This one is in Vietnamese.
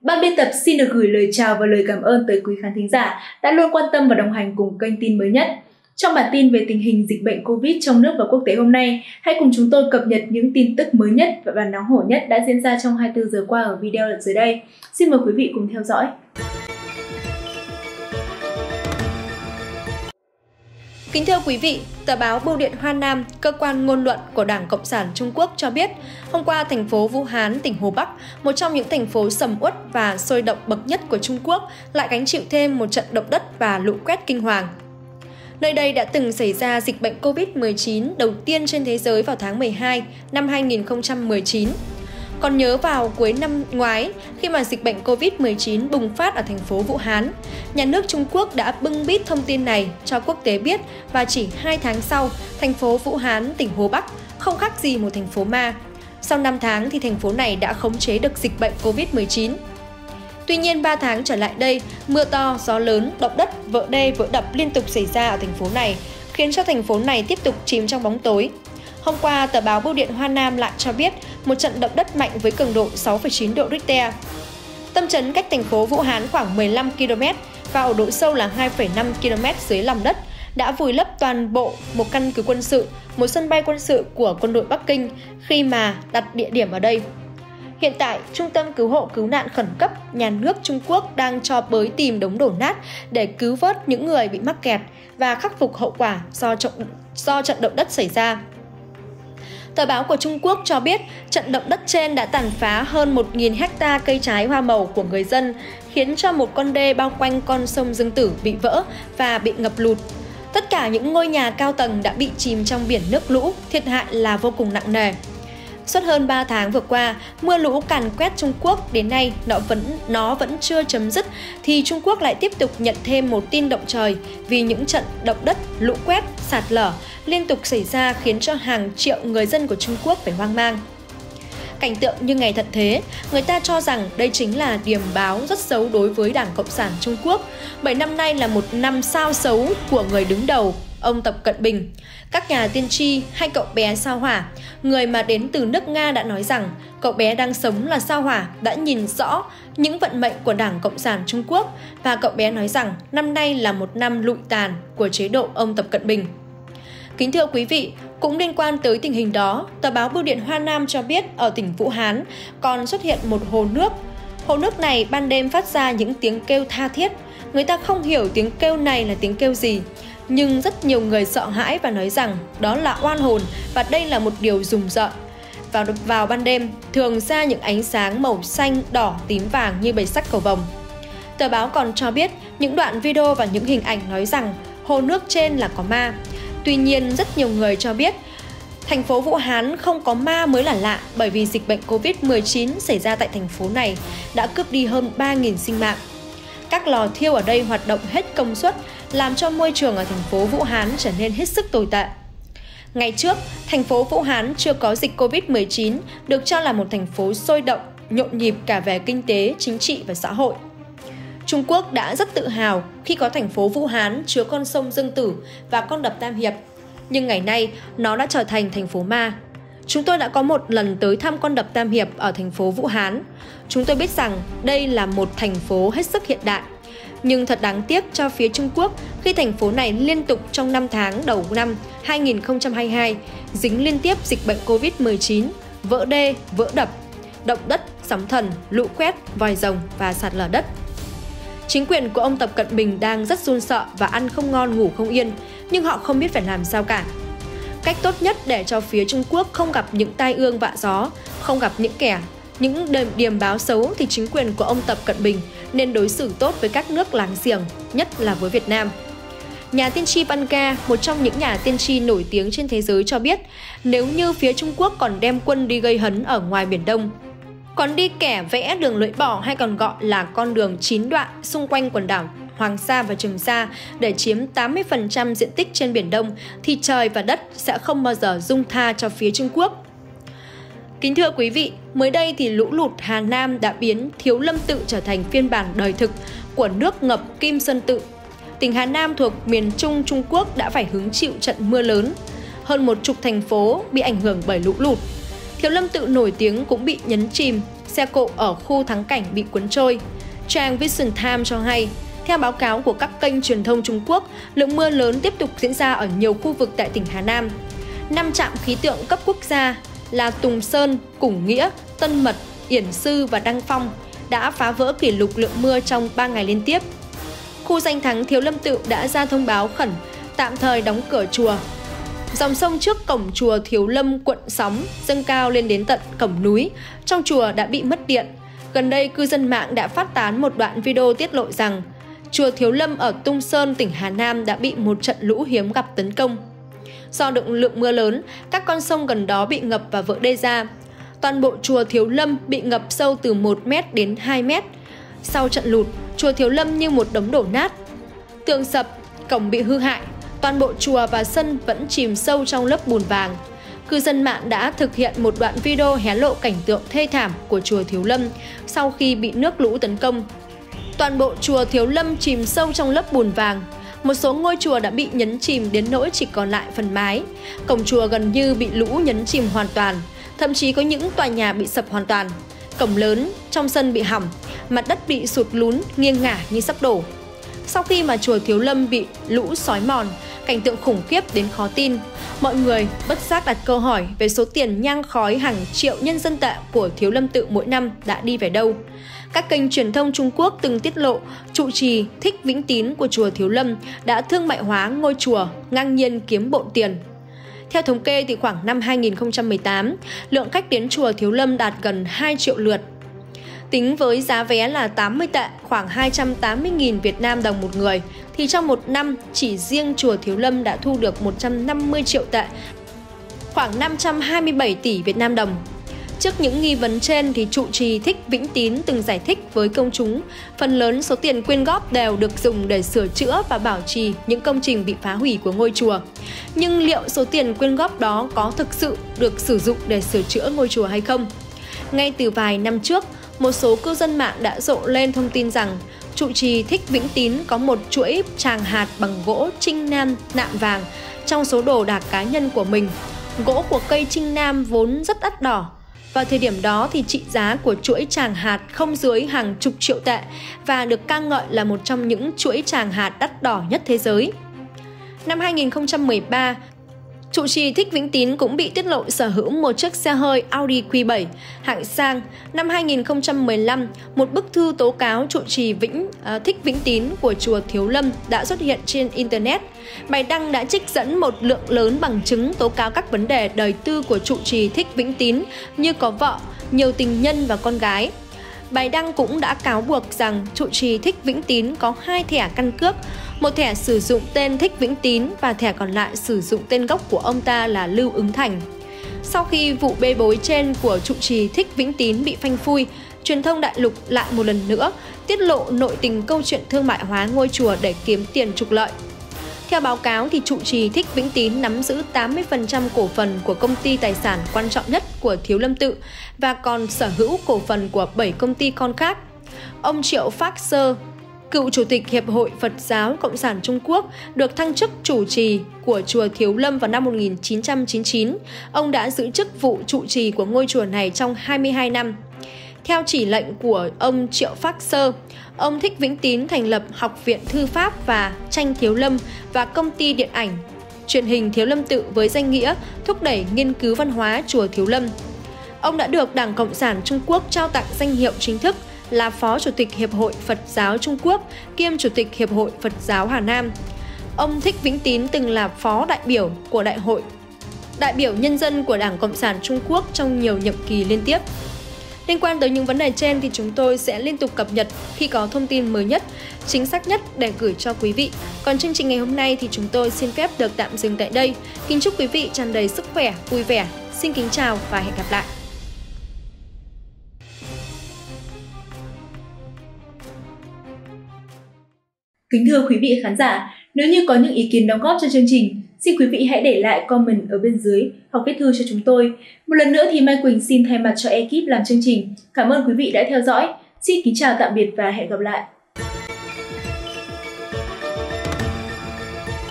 Ban biên tập xin được gửi lời chào và lời cảm ơn tới quý khán thính giả đã luôn quan tâm và đồng hành cùng kênh tin mới nhất. Trong bản tin về tình hình dịch bệnh Covid trong nước và quốc tế hôm nay, hãy cùng chúng tôi cập nhật những tin tức mới nhất và nóng hổi nhất đã diễn ra trong 24 giờ qua ở video dưới đây. Xin mời quý vị cùng theo dõi. Kính thưa quý vị, tờ báo Bưu điện Hoa Nam, cơ quan ngôn luận của Đảng Cộng sản Trung Quốc cho biết, hôm qua thành phố Vũ Hán, tỉnh Hồ Bắc, một trong những thành phố sầm uất và sôi động bậc nhất của Trung Quốc, lại gánh chịu thêm một trận động đất và lũ quét kinh hoàng. Nơi đây đã từng xảy ra dịch bệnh COVID-19 đầu tiên trên thế giới vào tháng 12 năm 2019. Còn nhớ vào cuối năm ngoái, khi mà dịch bệnh COVID-19 bùng phát ở thành phố Vũ Hán, nhà nước Trung Quốc đã bưng bít thông tin này cho quốc tế biết và chỉ 2 tháng sau, thành phố Vũ Hán, tỉnh Hồ Bắc không khác gì một thành phố ma. Sau 5 tháng thì thành phố này đã khống chế được dịch bệnh COVID-19. Tuy nhiên 3 tháng trở lại đây, mưa to, gió lớn, động đất, vỡ đê, vỡ đập liên tục xảy ra ở thành phố này, khiến cho thành phố này tiếp tục chìm trong bóng tối. Hôm qua, tờ báo Bưu điện Hoa Nam lại cho biết một trận động đất mạnh với cường độ 6,9 độ Richter. Tâm chấn cách thành phố Vũ Hán khoảng 15 km và ở độ sâu là 2,5 km dưới lòng đất đã vùi lấp toàn bộ một căn cứ quân sự, một sân bay quân sự của quân đội Bắc Kinh khi mà đặt địa điểm ở đây. Hiện tại, Trung tâm Cứu hộ Cứu nạn Khẩn cấp nhà nước Trung Quốc đang cho bới tìm đống đổ nát để cứu vớt những người bị mắc kẹt và khắc phục hậu quả do, trọng, do trận động đất xảy ra. Tờ báo của Trung Quốc cho biết trận động đất trên đã tàn phá hơn 1.000 hecta cây trái hoa màu của người dân, khiến cho một con đê bao quanh con sông Dương Tử bị vỡ và bị ngập lụt. Tất cả những ngôi nhà cao tầng đã bị chìm trong biển nước lũ, thiệt hại là vô cùng nặng nề. Suốt hơn 3 tháng vừa qua, mưa lũ càn quét Trung Quốc đến nay nó vẫn nó vẫn chưa chấm dứt thì Trung Quốc lại tiếp tục nhận thêm một tin động trời vì những trận động đất, lũ quét, sạt lở liên tục xảy ra khiến cho hàng triệu người dân của Trung Quốc phải hoang mang. Cảnh tượng như ngày tận thế, người ta cho rằng đây chính là điểm báo rất xấu đối với Đảng Cộng sản Trung Quốc, bởi năm nay là một năm sao xấu của người đứng đầu, ông Tập Cận Bình. Các nhà tiên tri hay cậu bé sao hỏa, người mà đến từ nước Nga đã nói rằng cậu bé đang sống là sao hỏa đã nhìn rõ những vận mệnh của Đảng Cộng sản Trung Quốc và cậu bé nói rằng năm nay là một năm lụi tàn của chế độ ông Tập Cận Bình. Kính thưa quý vị, cũng liên quan tới tình hình đó, tờ báo Bưu điện Hoa Nam cho biết ở tỉnh Vũ Hán còn xuất hiện một hồ nước. Hồ nước này ban đêm phát ra những tiếng kêu tha thiết. Người ta không hiểu tiếng kêu này là tiếng kêu gì, nhưng rất nhiều người sợ hãi và nói rằng đó là oan hồn và đây là một điều rùng rợn. Vào vào ban đêm, thường ra những ánh sáng màu xanh, đỏ, tím vàng như bầy sắt cầu vồng. Tờ báo còn cho biết những đoạn video và những hình ảnh nói rằng hồ nước trên là có ma. Tuy nhiên, rất nhiều người cho biết thành phố Vũ Hán không có ma mới là lạ bởi vì dịch bệnh Covid-19 xảy ra tại thành phố này đã cướp đi hơn 3.000 sinh mạng. Các lò thiêu ở đây hoạt động hết công suất, làm cho môi trường ở thành phố Vũ Hán trở nên hết sức tồi tệ. Ngày trước, thành phố Vũ Hán chưa có dịch Covid-19 được cho là một thành phố sôi động, nhộn nhịp cả về kinh tế, chính trị và xã hội. Trung Quốc đã rất tự hào khi có thành phố Vũ Hán chứa con sông Dương Tử và con đập Tam Hiệp. Nhưng ngày nay, nó đã trở thành thành phố ma. Chúng tôi đã có một lần tới thăm con đập Tam Hiệp ở thành phố Vũ Hán. Chúng tôi biết rằng đây là một thành phố hết sức hiện đại. Nhưng thật đáng tiếc cho phía Trung Quốc khi thành phố này liên tục trong 5 tháng đầu năm 2022 dính liên tiếp dịch bệnh Covid-19, vỡ đê, vỡ đập, động đất, sóng thần, lũ quét, vòi rồng và sạt lở đất. Chính quyền của ông Tập Cận Bình đang rất run sợ và ăn không ngon ngủ không yên, nhưng họ không biết phải làm sao cả. Cách tốt nhất để cho phía Trung Quốc không gặp những tai ương vạ gió, không gặp những kẻ, những điểm, điểm báo xấu thì chính quyền của ông Tập Cận Bình nên đối xử tốt với các nước láng giềng, nhất là với Việt Nam. Nhà tiên tri Panka, một trong những nhà tiên tri nổi tiếng trên thế giới cho biết, nếu như phía Trung Quốc còn đem quân đi gây hấn ở ngoài Biển Đông, còn đi kẻ vẽ đường lưỡi bò hay còn gọi là con đường chín đoạn xung quanh quần đảo Hoàng Sa và Trường Sa để chiếm 80% diện tích trên Biển Đông thì trời và đất sẽ không bao giờ dung tha cho phía Trung Quốc. Kính thưa quý vị, mới đây thì lũ lụt Hà Nam đã biến Thiếu Lâm Tự trở thành phiên bản đời thực của nước ngập Kim Sơn Tự. Tỉnh Hà Nam thuộc miền Trung Trung Quốc đã phải hứng chịu trận mưa lớn. Hơn một chục thành phố bị ảnh hưởng bởi lũ lụt Thiếu Lâm Tự nổi tiếng cũng bị nhấn chìm, xe cộ ở khu thắng cảnh bị cuốn trôi. Trang Vision Time cho hay, theo báo cáo của các kênh truyền thông Trung Quốc, lượng mưa lớn tiếp tục diễn ra ở nhiều khu vực tại tỉnh Hà Nam. Năm trạm khí tượng cấp quốc gia là Tùng Sơn, Củng Nghĩa, Tân Mật, Yển Sư và Đăng Phong đã phá vỡ kỷ lục lượng mưa trong 3 ngày liên tiếp. Khu danh thắng Thiếu Lâm Tự đã ra thông báo khẩn tạm thời đóng cửa chùa. Dòng sông trước cổng chùa Thiếu Lâm quận sóng dâng cao lên đến tận cổng núi, trong chùa đã bị mất điện. Gần đây, cư dân mạng đã phát tán một đoạn video tiết lộ rằng chùa Thiếu Lâm ở Tung Sơn, tỉnh Hà Nam đã bị một trận lũ hiếm gặp tấn công. Do lượng lượng mưa lớn, các con sông gần đó bị ngập và vỡ đê ra. Toàn bộ chùa Thiếu Lâm bị ngập sâu từ 1 mét đến 2 mét. Sau trận lụt, chùa Thiếu Lâm như một đống đổ nát. Tường sập, cổng bị hư hại, toàn bộ chùa và sân vẫn chìm sâu trong lớp bùn vàng. Cư dân mạng đã thực hiện một đoạn video hé lộ cảnh tượng thê thảm của chùa Thiếu Lâm sau khi bị nước lũ tấn công. Toàn bộ chùa Thiếu Lâm chìm sâu trong lớp bùn vàng. Một số ngôi chùa đã bị nhấn chìm đến nỗi chỉ còn lại phần mái. Cổng chùa gần như bị lũ nhấn chìm hoàn toàn. Thậm chí có những tòa nhà bị sập hoàn toàn. Cổng lớn trong sân bị hỏng, mặt đất bị sụt lún, nghiêng ngả như sắp đổ. Sau khi mà chùa Thiếu Lâm bị lũ sói mòn, cảnh tượng khủng khiếp đến khó tin, mọi người bất giác đặt câu hỏi về số tiền nhang khói hàng triệu nhân dân tệ của Thiếu Lâm Tự mỗi năm đã đi về đâu. Các kênh truyền thông Trung Quốc từng tiết lộ trụ trì Thích Vĩnh Tín của chùa Thiếu Lâm đã thương mại hóa ngôi chùa, ngang nhiên kiếm bộn tiền. Theo thống kê thì khoảng năm 2018, lượng khách đến chùa Thiếu Lâm đạt gần 2 triệu lượt. Tính với giá vé là 80 tệ, khoảng 280.000 Việt Nam đồng một người, thì trong một năm chỉ riêng chùa Thiếu Lâm đã thu được 150 triệu tệ, khoảng 527 tỷ Việt Nam đồng. Trước những nghi vấn trên thì trụ trì Thích Vĩnh Tín từng giải thích với công chúng, phần lớn số tiền quyên góp đều được dùng để sửa chữa và bảo trì những công trình bị phá hủy của ngôi chùa. Nhưng liệu số tiền quyên góp đó có thực sự được sử dụng để sửa chữa ngôi chùa hay không? Ngay từ vài năm trước, một số cư dân mạng đã rộ lên thông tin rằng trụ trì Thích Vĩnh Tín có một chuỗi tràng hạt bằng gỗ trinh nam nạm vàng trong số đồ đạc cá nhân của mình. Gỗ của cây trinh nam vốn rất đắt đỏ, vào thời điểm đó thì trị giá của chuỗi tràng hạt không dưới hàng chục triệu tệ và được ca ngợi là một trong những chuỗi tràng hạt đắt đỏ nhất thế giới. Năm 2013, Chủ trì Thích Vĩnh Tín cũng bị tiết lộ sở hữu một chiếc xe hơi Audi Q7 hạng sang. Năm 2015, một bức thư tố cáo trụ trì Vĩnh uh, Thích Vĩnh Tín của chùa Thiếu Lâm đã xuất hiện trên internet. Bài đăng đã trích dẫn một lượng lớn bằng chứng tố cáo các vấn đề đời tư của trụ trì Thích Vĩnh Tín như có vợ, nhiều tình nhân và con gái. Bài đăng cũng đã cáo buộc rằng trụ trì Thích Vĩnh Tín có hai thẻ căn cước, một thẻ sử dụng tên Thích Vĩnh Tín và thẻ còn lại sử dụng tên gốc của ông ta là Lưu Ứng Thành. Sau khi vụ bê bối trên của trụ trì Thích Vĩnh Tín bị phanh phui, truyền thông đại lục lại một lần nữa tiết lộ nội tình câu chuyện thương mại hóa ngôi chùa để kiếm tiền trục lợi. Theo báo cáo thì trụ trì Thích Vĩnh Tín nắm giữ 80% cổ phần của công ty tài sản quan trọng nhất của Thiếu Lâm Tự và còn sở hữu cổ phần của 7 công ty con khác. Ông Triệu Phác Sơ, cựu chủ tịch Hiệp hội Phật giáo Cộng sản Trung Quốc, được thăng chức chủ trì của chùa Thiếu Lâm vào năm 1999. Ông đã giữ chức vụ trụ trì của ngôi chùa này trong 22 năm. Theo chỉ lệnh của ông Triệu Phác Sơ, ông Thích Vĩnh Tín thành lập Học viện Thư pháp và Tranh Thiếu Lâm và công ty điện ảnh truyền hình Thiếu Lâm Tự với danh nghĩa thúc đẩy nghiên cứu văn hóa chùa Thiếu Lâm. Ông đã được Đảng Cộng sản Trung Quốc trao tặng danh hiệu chính thức là Phó Chủ tịch Hiệp hội Phật giáo Trung Quốc kiêm Chủ tịch Hiệp hội Phật giáo Hà Nam. Ông Thích Vĩnh Tín từng là phó đại biểu của Đại hội đại biểu nhân dân của Đảng Cộng sản Trung Quốc trong nhiều nhiệm kỳ liên tiếp. Liên quan tới những vấn đề trên thì chúng tôi sẽ liên tục cập nhật khi có thông tin mới nhất, chính xác nhất để gửi cho quý vị. Còn chương trình ngày hôm nay thì chúng tôi xin phép được tạm dừng tại đây. Kính chúc quý vị tràn đầy sức khỏe, vui vẻ. Xin kính chào và hẹn gặp lại. Kính thưa quý vị khán giả, nếu như có những ý kiến đóng góp cho chương trình, xin quý vị hãy để lại comment ở bên dưới hoặc viết thư cho chúng tôi. Một lần nữa thì Mai Quỳnh xin thay mặt cho ekip làm chương trình. Cảm ơn quý vị đã theo dõi. Xin kính chào tạm biệt và hẹn gặp lại.